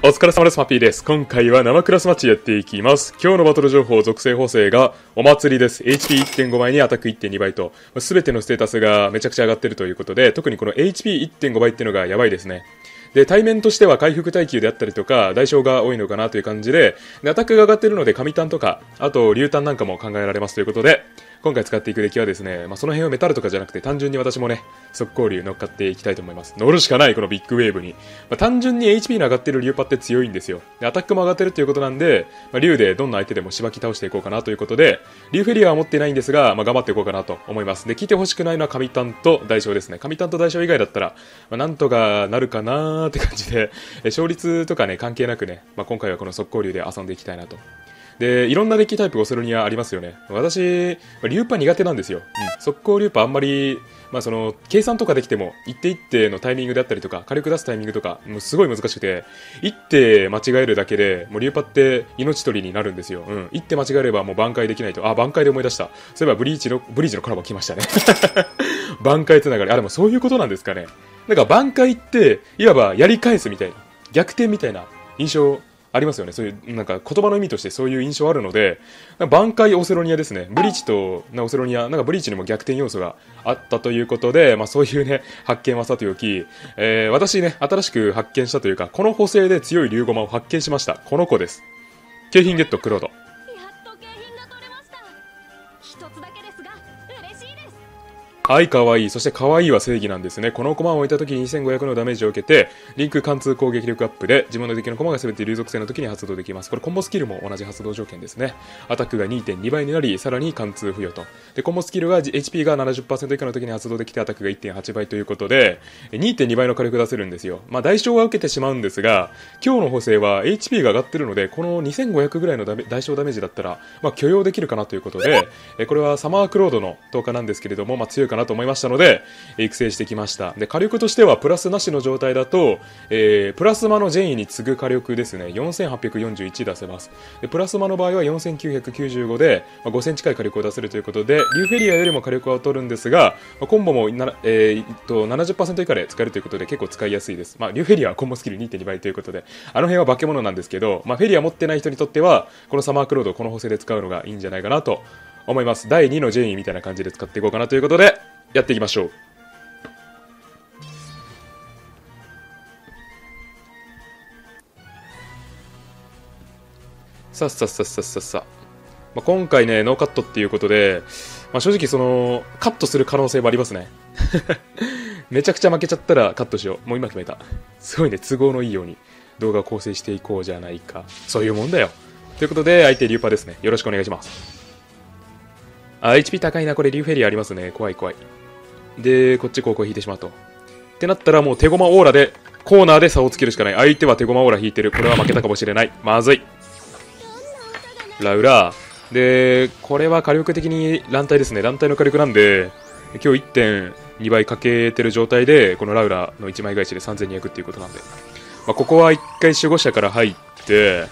お疲れ様です、マピーです。今回は生クラスマッチやっていきます。今日のバトル情報、属性補正がお祭りです。HP1.5 倍にアタック1.2倍と、すべてのステータスがめちゃくちゃ上がってるということで、特にこの HP1.5 倍っていうのがやばいですね。で、対面としては回復耐久であったりとか、代償が多いのかなという感じで、でアタックが上がってるので、神タンとか、あと、竜タンなんかも考えられますということで、今回使っていくデッキはですね、まあ、その辺をメタルとかじゃなくて単純に私もね、速攻竜乗っかっていきたいと思います。乗るしかない、このビッグウェーブに。まあ、単純に HP の上がってる竜パって強いんですよ。で、アタックも上がってるっていうことなんで、まあ、竜でどんな相手でもしばき倒していこうかなということで、竜フェリアは持ってないんですが、まあ、頑張っていこうかなと思います。で、聞いてほしくないのは神ンと代償ですね。神ンと代償以外だったら、まあ、なんとかなるかなーって感じで、勝率とかね、関係なくね、まあ、今回はこの速攻竜で遊んでいきたいなとで、いろんなデッキタイプオセロニアありますよね。私、リューパ苦手なんですよ。うん。速攻リューパあんまり、まあその、計算とかできても、一手一手のタイミングであったりとか、火力出すタイミングとか、もうすごい難しくて、一手間違えるだけで、もうリューパって命取りになるんですよ。うん。一手間違えればもう挽回できないと。あ、挽回で思い出した。そういえばブリーチの、ブリーチのコラボ来ましたね。挽回つながり。あ、でもそういうことなんですかね。なんか挽回って、いわばやり返すみたいな、逆転みたいな印象ありますよね。そういう、なんか言葉の意味としてそういう印象あるので、挽回オセロニアですね。ブリーチとオセロニア、なんかブリーチにも逆転要素があったということで、まあそういうね、発見はさておき、えー、私ね、新しく発見したというか、この補正で強い竜駒を発見しました。この子です。景品ゲットクロード。はい、かわいい。そしてかわいいは正義なんですね。この駒を置いた時に2500のダメージを受けて、リンク貫通攻撃力アップで、自分の敵の駒が全て流属性の時に発動できます。これコンボスキルも同じ発動条件ですね。アタックが2.2倍になり、さらに貫通付与と。で、コンボスキルが HP が70%以下の時に発動できて、アタックが1.8倍ということで、2.2倍の火力出せるんですよ。まあ、代償は受けてしまうんですが、今日の補正は HP が上がってるので、この2500ぐらいの代償ダメージだったら、まあ、許容できるかなということで、これはサマークロードの10日なんですけれども、まあ、強いかななと思いましたので、育成してきました。で、火力としてはプラスなしの状態だと、えー、プラスマのジェイに次ぐ火力ですね、4841出せます。で、プラスマの場合は4995で、まあ、5000近い火力を出せるということで、リューフェリアよりも火力は取るんですが、まあ、コンボもな、えー、っと70%以下で使えるということで結構使いやすいです。まあ、リューフェリアはコンボスキル2.2倍ということで、あの辺は化け物なんですけど、まあ、フェリア持ってない人にとっては、このサマークロードをこの補正で使うのがいいんじゃないかなと思います。第2のジェインみたいな感じで使っていこうかなということで、やっていきましょう。さっさっさっさっさっさ。まあ、今回ね、ノーカットっていうことで、まあ、正直その、カットする可能性もありますね。めちゃくちゃ負けちゃったらカットしよう。もう今決めた。すごいね、都合のいいように動画を構成していこうじゃないか。そういうもんだよ。ということで、相手リューパですね。よろしくお願いします。あ、HP 高いな。これリューフェリーありますね。怖い怖い。で、こっち高校引いてしまうと。ってなったらもう手駒オーラで、コーナーで差をつけるしかない。相手は手駒オーラ引いてる。これは負けたかもしれない。まずい。ラウラで、これは火力的に乱体ですね。乱体の火力なんで、今日1.2倍かけてる状態で、このラウラの1枚返しで3200っていうことなんで。まあ、ここは1回守護者から入って、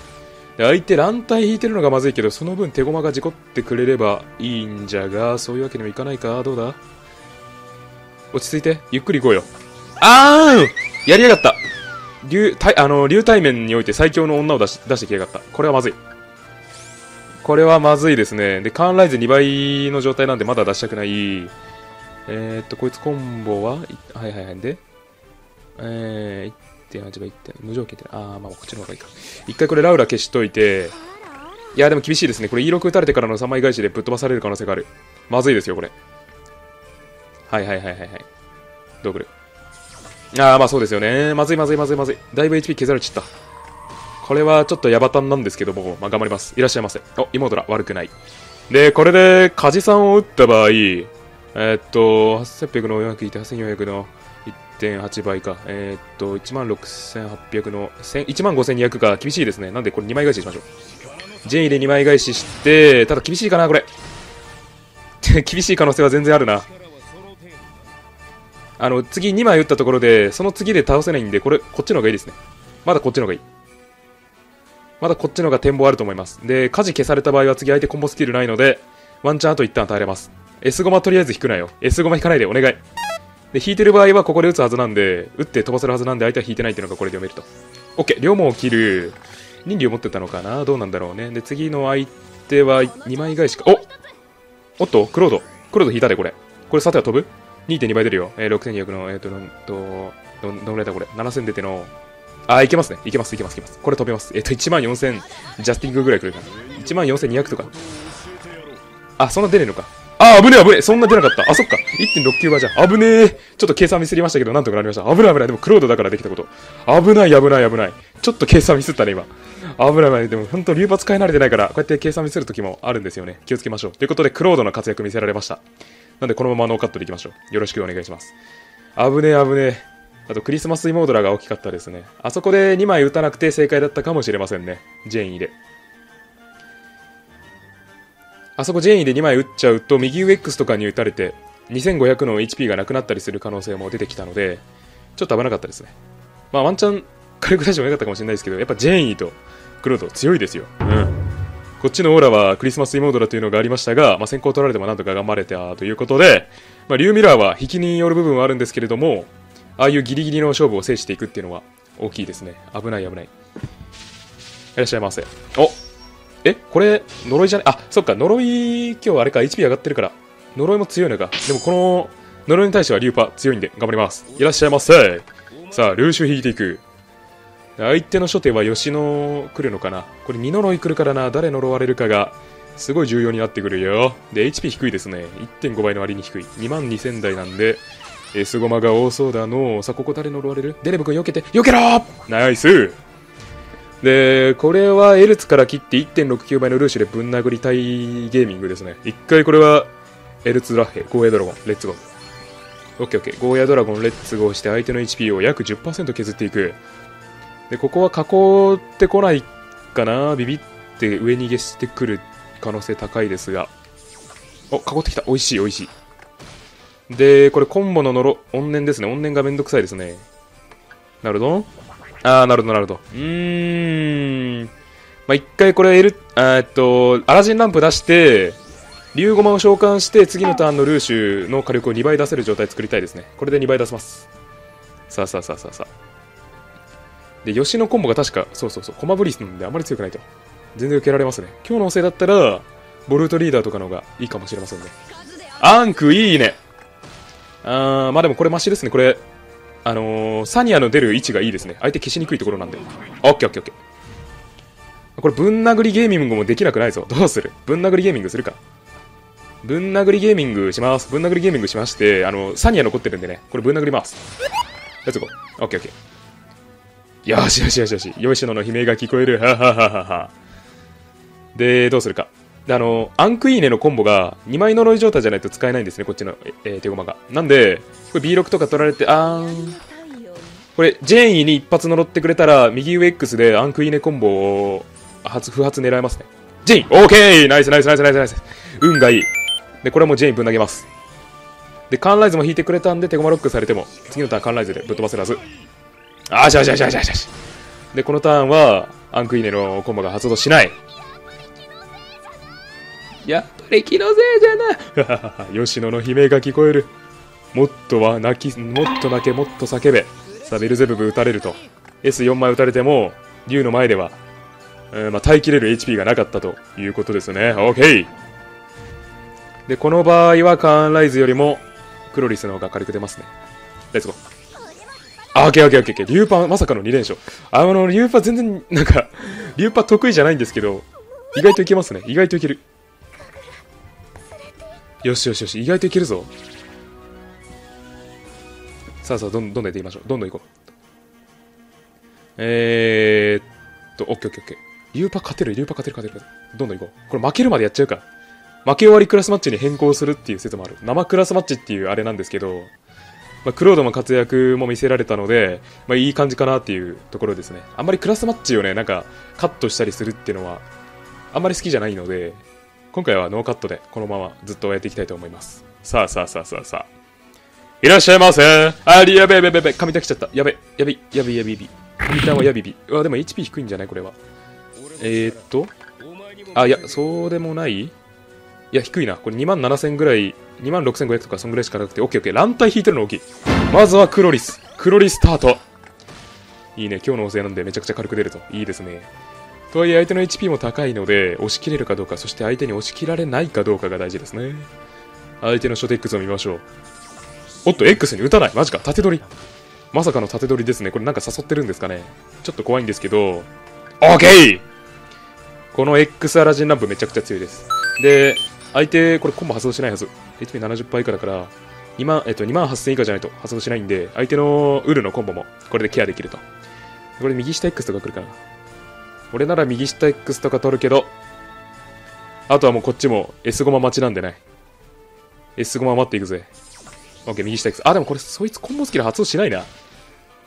で相手乱体引いてるのがまずいけど、その分手駒が事故ってくれればいいんじゃが、そういうわけにもいかないかどうだ？落ち着いて。ゆっくり行こうよ。あーんやりやがった流、あの、流体面において最強の女を出し出してきやがった。これはまずい。これはまずいですね。で、カーンライズ2倍の状態なんでまだ出したくない。えー、っと、こいつコンボは、はいはいはい。で、えー、1.8倍 1.、無条件って、あー、まあこっちの方がいいか。一回これラウラ消しといて、いや、でも厳しいですね。これ E6 打たれてからの3枚返しでぶっ飛ばされる可能性がある。まずいですよ、これ。はいはいはいはいはい。どうくるあー、まあそうですよね。まずいまずいまずいまずい。だいぶ HP 削られちゃった。これはちょっとヤバタンなんですけども、まあ、頑張ります。いらっしゃいませ。お、妹だ。悪くない。で、これで、カジさんを打った場合、えー、っと、8800の400いて、8400の1.8倍か。えー、っと、16,800の、15,200か。厳しいですね。なんで、これ2枚返ししましょう。ジェイで2枚返しして、ただ厳しいかな、これ。厳しい可能性は全然あるな。あの、次2枚打ったところで、その次で倒せないんで、これ、こっちの方がいいですね。まだこっちの方がいい。まだこっちの方が展望あると思います。で、火事消された場合は次相手コンボスキルないので、ワンチャンあと一旦耐えれます。S ゴマとりあえず引くなよ。S ゴマ引かないでお願い。で、引いてる場合はここで打つはずなんで、打って飛ばせるはずなんで相手は引いてないっていうのがこれで読めると。OK 両門を切る人竜を持ってたのかな？どうなんだろうねで次の相手は2枚返しかおおっとクロードクロード引いたでこれこれさては飛ぶ？2.2倍出るよ、えー、6200のえっ、ー、となんとどどのぐらいだこれ？7000出てのあ、いけますね。いけます、いけます、いけます。これ飛べます。えっと、14000ジャスティングぐらい来るかな。14200とか。あ、そんな出ねえのか。あ、危ねえ危ねえ。そんな出なかった。あ、そっか。1.69倍じゃん。危ねえ。ちょっと計算ミスりましたけど、なんとかなりました。危ない危ない。でも、クロードだからできたこと。危ない危ない危ない。ちょっと計算ミスったね、今。危ない危ない。でも、ほんと、竜馬使い慣れてないから、こうやって計算ミスる時もあるんですよね。気をつけましょう。ということで、クロードの活躍見せられました。なんで、このままノーカットでいきましょう。よろしくお願いします。危ねえ危ねえ。あとクリスマスイモードラが大きかったですね。あそこで2枚打たなくて正解だったかもしれませんね。ジェインで。あそこジェインで2枚打っちゃうと右上 X とかに打たれて2500の HP がなくなったりする可能性も出てきたので、ちょっと危なかったですね。まあワンチャン火力出してもよかったかもしれないですけど、やっぱジェインとクロード強いですよ。うん。こっちのオーラはクリスマスイモードラというのがありましたが、まあ、先行取られてもなんとか頑張れたということで、まあ、リュウミラーは引きによる部分はあるんですけれども、ああいうギリギリの勝負を制していくっていうのは大きいですね。危ない危ない。いらっしゃいませ。おえこれ、呪いじゃない？あ、そっか、呪い、今日あれか、HP 上がってるから。呪いも強いのか。でもこの、呪いに対してはリューパ強いんで頑張ります。いらっしゃいませ。さあ、ルーシュ引いていく。相手の初手は吉野来るのかな？これ2呪い来るからな、誰呪われるかが、すごい重要になってくるよ。で、HP 低いですね。1.5倍の割に低い。2万2000台なんで、エスゴマが多そうだの。さあ、ここ誰呪われる？デレブ君避けて、避けろナイスで、これはエルツから切って1.69倍のルーシュでぶん殴りたいゲーミングですね。一回これは、エルツラッヘ、ゴーヤドラゴン、レッツゴー。オッケーオッケー。ゴーヤドラゴン、レッツゴーして相手の HP を約10%削っていく。で、ここは囲ってこないかな？ビビって上逃げしてくる可能性高いですが。お、囲ってきた。美味しい、美味しい。で、これコンボののろ、怨念ですね。怨念がめんどくさいですね。なるほど。あー、なるほど、なるほど。うーん。まあ、一回これ、L、えっと、アラジンランプ出して、竜ゴマを召喚して、次のターンのルーシュの火力を2倍出せる状態作りたいですね。これで2倍出せます。さあさあさあさあさあ。で、吉のコンボが確か、そうそうそう、コマブリスなんであまり強くないと。全然受けられますね。今日のおせいだったら、ボルトリーダーとかの方がいいかもしれませんね。アンクいいねあーまあでもこれマシですね。これ、あのー、サニアの出る位置がいいですね。相手消しにくいところなんで。オッケーオッケーオッケー。これ、ぶん殴りゲーミングもできなくないぞ。どうする？ぶん殴りゲーミングするか。ぶん殴りゲーミングします。ぶん殴りゲーミングしまして、あの、サニア残ってるんでね、これぶん殴ります。レッツゴー。オッケーオッケー。よしよしよしよし。よしの悲鳴が聞こえる。ははははは。で、どうするか。で、あの、アンクイーネのコンボが2枚呪い状態じゃないと使えないんですね、こっちの、えー、手駒が。なんで、これ B6 とか取られて、あーん。これ、ジェーンに一発呪ってくれたら、右上 X でアンクイーネコンボを初不発狙えますね。ジェインオーケーナイスナイスナイスナイスナイス運がいい。で、これもジェインぶん投げます。で、カンライズも引いてくれたんで、手駒ロックされても、次のターンカンライズでぶっ飛ばせらず。あーしゃしゃしゃしゃしゃし。で、このターンは、アンクイーネのコンボが発動しない。やっぱり気のせいじゃな。吉野の悲鳴が聞こえる。もっとは泣きもっと泣けもっと叫べ。さあベルゼブブ撃たれると。S4 枚撃たれても竜の前では、えー、まあ、耐えきれる HP がなかったと。いうことですね。OK でこの場合はカーンライズよりもクロリスの方が軽く出ますね。レッツゴー。あ、オッケーオッケーオッケー。リューパーまさかの2連勝。あの、リューパー全然、なんか、リューパー得意じゃないんですけど、意外といけますね。意外といける。よしよしよし、意外といけるぞ。さあさあ、どんどんどんやっていきましょう。どんどん行こう。えーっと、オッケーオッケーオッケー。リューパー勝てる、リューパ勝てる、勝てる。どんどん行こう。これ負けるまでやっちゃうか。負け終わりクラスマッチに変更するっていう説もある。生クラスマッチっていうあれなんですけど、まあ、クロードの活躍も見せられたので、まあ、いい感じかなっていうところですね。あんまりクラスマッチをね、なんかカットしたりするっていうのは、あんまり好きじゃないので、今回はノーカットでこのままずっとやっていきたいと思います。さあさあさあさあさあ。いらっしゃいませありやべやべやべやべ、噛みたきちゃった。やべ、やべ、やべやべやべ。噛みたはやびび。うわ、でも HP 低いんじゃない？これは。えー、っと。あ、いや、そうでもないいや、低いな。これ2万7000ぐらい、2万6500とかそんぐらいしかなくて、オッケーオッケー。乱体引いてるの大きい。まずはクロリス。クロリスタート。いいね、今日の補正なんでめちゃくちゃ軽く出ると。いいですね。とはいえ相手の HP も高いので、押し切れるかどうか、そして相手に押し切られないかどうかが大事ですね。相手の初手 X を見ましょう。おっと、X に打たないマジか縦取りまさかの縦取りですね。これなんか誘ってるんですかね。ちょっと怖いんですけど、OK! この X アラジンランプめちゃくちゃ強いです。で、相手、これコンボ発動しないはず。HP70% 以下だから、2万、えっと、2万8000以下じゃないと発動しないんで、相手のウルのコンボもこれでケアできると。これ右下 X とか来るかな。俺なら右下 X とか取るけど、あとはもうこっちも S ゴマ待ちなんでね。S ゴマ待っていくぜ。OK、右下 X。あ、でもこれそいつコンボスキル発動しないな。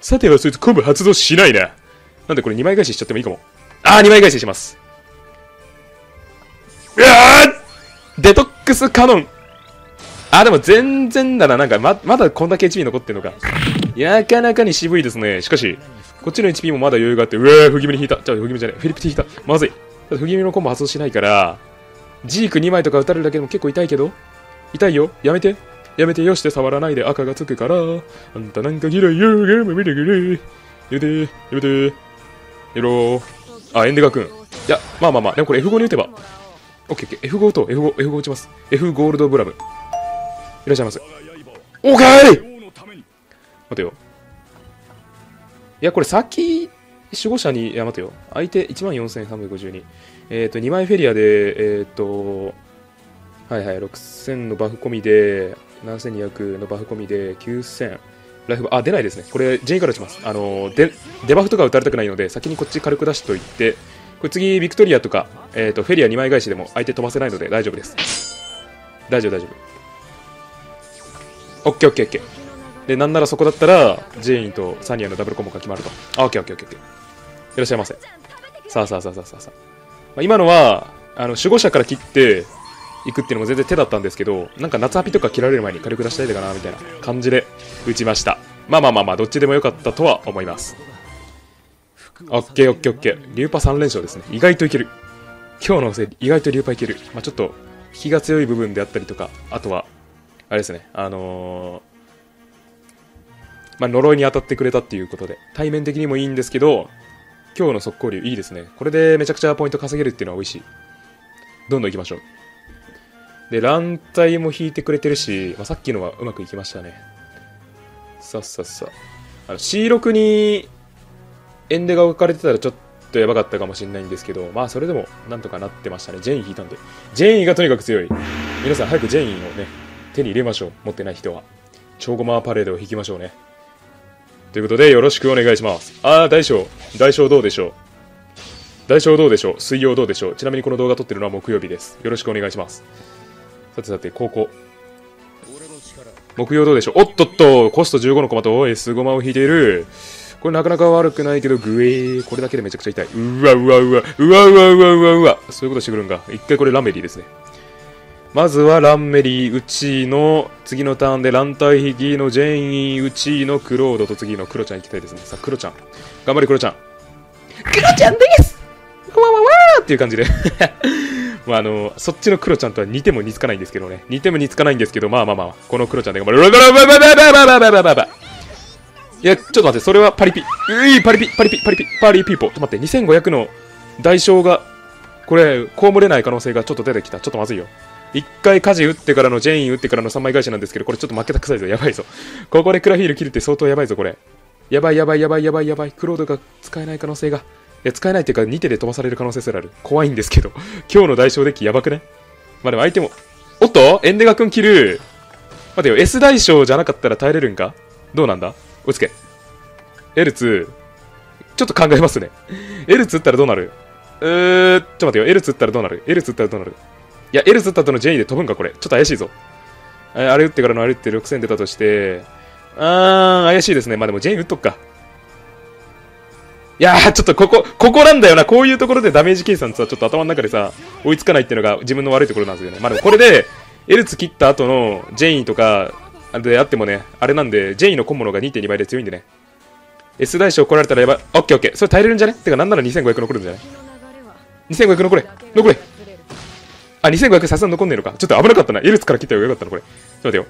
さてはそいつコンボ発動しないな。なんでこれ2枚返ししちゃってもいいかも。あー、2枚返しします。デトックスカノンあ、でも全然だな。なんかま、まだこんだけ HP 残ってんのか。なかなかに渋いですね。しかし、こっちの HP もまだ余裕があって、うわー、不気味に引いた。じゃあ、不気味じゃない。フィリピティ引いた。まずい。不気味のコンボ発動しないから、ジーク2枚とか撃たれるだけでも結構痛いけど、痛いよ。やめて。やめてよして触らないで赤がつくから。あんたなんか嫌いよ。ゲーム見てくれ。やめて。やめて。やろう。あ、エンデガ君。いや、まあまあまあ。でもこれ F5 に打てば。オッケーオッケー。F5 と F5、F5 打ちます。F ゴールドブラム。いらっしゃいませ。おかえり待てよ。いや、これさっき、守護者に、いや、待てよ。相手14,352。えっ、ー、と、2枚フェリアで、えっ、ー、と、はいはい、6000のバフ込みで、7200のバフ込みで、9000。ライフあ、出ないですね。これ、J から打ちます。あので、デバフとか打たれたくないので、先にこっち軽く出しといて、これ次、ビクトリアとか、え、ー、と、フェリア2枚返しでも相手飛ばせないので大丈夫です。大丈夫、大丈夫。オッケーオッケーオッケー。で、なんならそこだったら、ジェインとサニアのダブルコンボが決まると。あ、オッケーオッケーオッケー。いらっしゃいませ。さあさあさあさあさあさあ。まあ、今のは、あの、守護者から切って、行くっていうのも全然手だったんですけど、なんか夏ハピとか切られる前に軽く出したいかな、みたいな感じで打ちました。まあまあまあまあ、どっちでもよかったとは思います。オッケーオッケーオッケー。リューパ3連勝ですね。意外といける。今日のせい、意外とリューパいける。まあちょっと、引きが強い部分であったりとか、あとは、あれですね、あのー、まあ、呪いに当たってくれたっていうことで、対面的にもいいんですけど、今日の速攻竜いいですね。これでめちゃくちゃポイント稼げるっていうのは美味しい。どんどん行きましょう。で、乱体も引いてくれてるし、まあ、さっきのはうまくいきましたね。さっさっさ。あの C6 にエンデが置かれてたらちょっとやばかったかもしれないんですけど、まあそれでもなんとかなってましたね。ジェイン引いたんで。ジェインがとにかく強い。皆さん早くジェインをね、手に入れましょう。持ってない人は。超ゴマパレードを引きましょうね。ということで、よろしくお願いします。あー、大将。大将どうでしょう大将どうでしょう水曜どうでしょうちなみにこの動画撮ってるのは木曜日です。よろしくお願いします。さてさて、高校。木曜どうでしょうおっとっとコスト15のコマと S ゴマを引いている。これなかなか悪くないけど、グエー。これだけでめちゃくちゃ痛い。うわうわうわ、うわうわうわうわうわ。そういうことしてくるんか。一回これラメリーですね。まずはランメリー、うちの次のターンでランタイ引きのジェイン、うちのクロードと次のクロちゃん行きたいですね。さあ、クロちゃん。頑張れ、クロちゃん。クロちゃんですわわわわーっていう感じで まあ、あの、そっちのクロちゃんとは似ても似つかないんですけどね。似ても似つかないんですけど、まあまあまあ、このクロちゃんで頑張れ。いや、ちょっと待って、それはパリピ。うい、パリピ、パリピ、パリピ、パリピーポ。ちょっと待って、2500の代償が、これ、被れない可能性がちょっと出てきた。ちょっとまずいよ。一回火事打ってからのジェイン打ってからの3枚返しなんですけど、これちょっと負けたくさいぞ。やばいぞ。ここでクラフィール切るって相当やばいぞ、これ。やばいやばいやばいやばいやばい。クロードが使えない可能性が。いや、使えないっていうか、2手で飛ばされる可能性すらある。怖いんですけど。今日の代償デッキやばくね？まあでも相手も。おっと？エンデガ君切る。待てよ、S 大将じゃなかったら耐えれるんか？どうなんだ？追いつけ。L2。ちょっと考えますね。L2 ったらどうなる？うー、ちょっと待ってよ。L2 ったらどうなる ?L2 ったらどうなる？いや、L 釣った後の J で飛ぶんか、これ。ちょっと怪しいぞ。あれ打ってからのあれ打って6000出たとして、あー、怪しいですね。まあでも J 打っとくか。いやー、ちょっとここ、ここなんだよな。こういうところでダメージ計算さ、ちょっと頭の中でさ、追いつかないっていうのが自分の悪いところなんですよね。まあでもこれで、エルツ切った後のジェインとかであってもね、あれなんで、ジェイのコンボのが2.2倍で強いんでね。S 大将来られたらやばい。オッケーオッケー。それ耐えれるんじゃね？てかなんなら2500残るんじゃない ?2500 残れ残れあ、2500さすがに残んねえのか。ちょっと危なかったな。エルツから切った方がよかったな、これ。ちょっと待ってよ。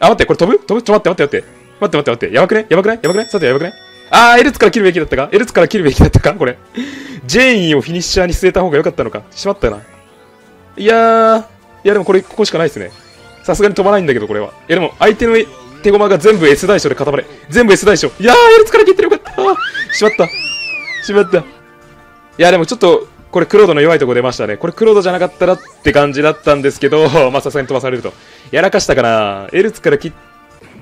あ、待って、これ飛ぶ？飛ぶちょ、待って待って待って。待って待って待って。やばくね？やばくない？やばくない？さてやばくない？あー、エルツから切るべきだったか？エルツから切るべきだったか？これ。ジェインをフィニッシャーに据えた方が良かったのか。しまったな。いやー、いやでもこれ、ここしかないですね。さすがに飛ばないんだけど、これは。いやでも、相手の手駒が全部 S 大将で固まれ。全部 S 大将。いやー、エルツから切ってよかったしまった。しまった。いや、でもちょっと、これクロードの弱いとこ出ましたね。これクロードじゃなかったらって感じだったんですけど、まあさすがに飛ばされると。やらかしたかなエルツから切っ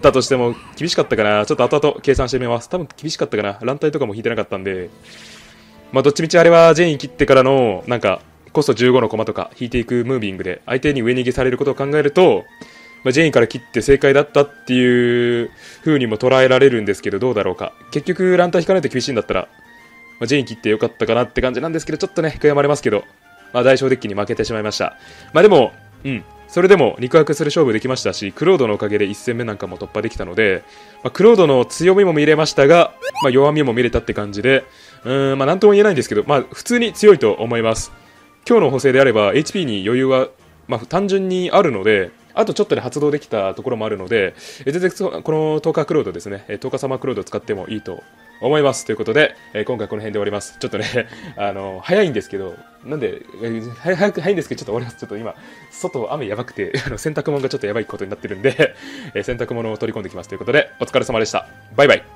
たとしても厳しかったかなちょっと後々計算してみます。多分厳しかったかな乱体とかも引いてなかったんで。まあどっちみちあれはジェイン切ってからの、なんか、コスト15の駒とか引いていくムービングで相手に上逃げされることを考えると、まあ、ジェインから切って正解だったっていう風にも捉えられるんですけど、どうだろうか。結局、ランタン引かないと厳しいんだったら、まあ、ジェイン切ってよかったかなって感じなんですけど、ちょっとね、悔やまれますけど、まあ、大小デッキに負けてしまいました。まあでも、うん、それでも肉薄する勝負できましたし、クロードのおかげで1戦目なんかも突破できたので、まあ、クロードの強みも見れましたが、まあ、弱みも見れたって感じで、うん、まあ、なんとも言えないんですけど、まあ、普通に強いと思います。今日の補正であれば、HP に余裕は、まあ、単純にあるので、あとちょっとで発動できたところもあるので、え全然この10日クロードですね、10日様クロードを使ってもいいと思います。ということで、え今回この辺で終わります。ちょっとね、あの、早いんですけど、なんで、早く、早いんですけど、ちょっと終わります。ちょっと今、外雨やばくて、あの洗濯物がちょっとやばいことになってるんで、え洗濯物を取り込んできますということで、お疲れ様でした。バイバイ。